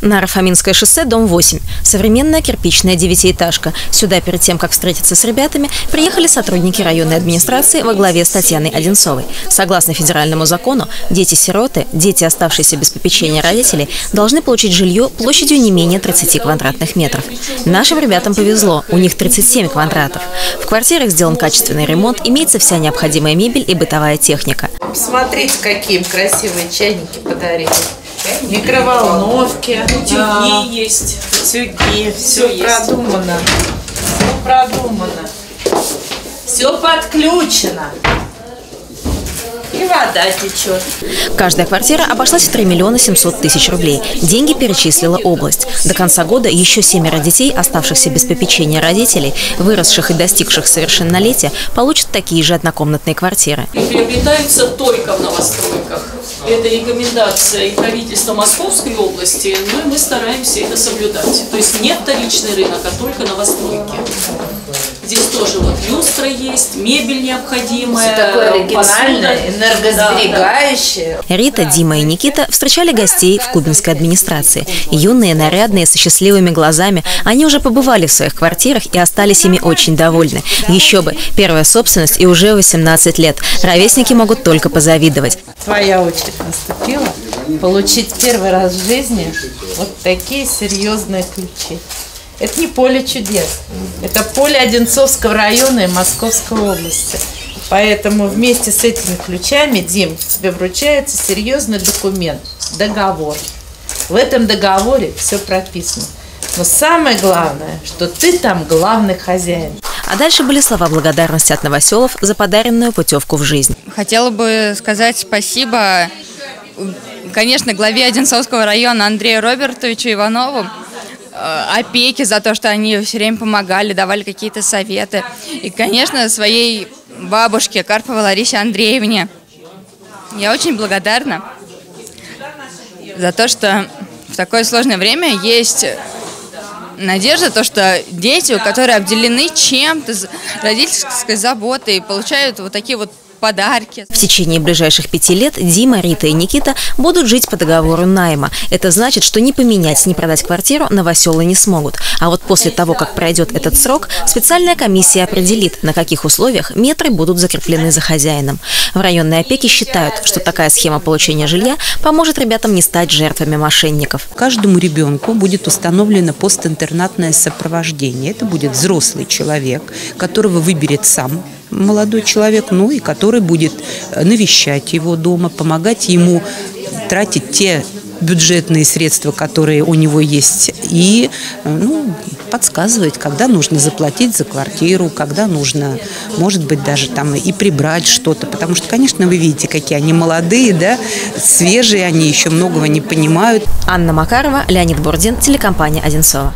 На Рафаминское шоссе, дом 8. Современная кирпичная девятиэтажка. Сюда перед тем, как встретиться с ребятами, приехали сотрудники районной администрации во главе с Татьяной Одинцовой. Согласно федеральному закону, дети-сироты, дети, оставшиеся без попечения родителей, должны получить жилье площадью не менее 30 квадратных метров. Нашим ребятам повезло, у них 37 квадратов. В квартирах сделан качественный ремонт, имеется вся необходимая мебель и бытовая техника. Посмотрите, какие красивые чайники подарили. Микроволновки. Утюги да, есть. Утюги. Все, есть. продумано. Все продумано. Все подключено. И вода течет. Каждая квартира обошлась в 3 миллиона 700 тысяч рублей. Деньги перечислила область. До конца года еще семеро детей, оставшихся без попечения родителей, выросших и достигших совершеннолетия, получат такие же однокомнатные квартиры. И приобретаются только в новостройках. Это рекомендация и правительства Московской области, ну и мы стараемся это соблюдать. То есть нет вторичный рынок, а только новостройки. Здесь тоже вот люстра есть, мебель необходимая. Все такое оригинальное, посуда. энергосберегающее. Рита, Дима и Никита встречали гостей в кубинской администрации. Юные, нарядные, со счастливыми глазами, они уже побывали в своих квартирах и остались ими очень довольны. Еще бы, первая собственность и уже 18 лет. Ровесники могут только позавидовать. Твоя очередь наступила получить первый раз в жизни вот такие серьезные ключи. Это не поле чудес, это поле Одинцовского района и Московской области. Поэтому вместе с этими ключами, Дим, тебе вручается серьезный документ, договор. В этом договоре все прописано. Но самое главное, что ты там главный хозяин. А дальше были слова благодарности от новоселов за подаренную путевку в жизнь. Хотела бы сказать спасибо, конечно, главе Одинцовского района Андрею Робертовичу Иванову, э, опеке за то, что они все время помогали, давали какие-то советы. И, конечно, своей бабушке Карповой Ларисе Андреевне. Я очень благодарна за то, что в такое сложное время есть надежда, то, что дети, которые обделены чем-то, родительской заботой, получают вот такие вот подарки. В течение ближайших пяти лет Дима, Рита и Никита будут жить по договору найма. Это значит, что ни поменять, ни продать квартиру новоселы не смогут. А вот после того, как пройдет этот срок, специальная комиссия определит, на каких условиях метры будут закреплены за хозяином. В районной опеке считают, что такая схема получения жилья поможет ребятам не стать жертвами мошенников. Каждому ребенку будет установлено постинтернатное сопровождение. Это будет взрослый человек, которого выберет сам молодой человек, ну и который будет э, навещать его дома, помогать ему тратить те бюджетные средства, которые у него есть, и э, ну, подсказывать, когда нужно заплатить за квартиру, когда нужно, может быть, даже там и прибрать что-то. Потому что, конечно, вы видите, какие они молодые, да, свежие, они еще многого не понимают. Анна Макарова, Леонид Бурдин, телекомпания «Одинцова».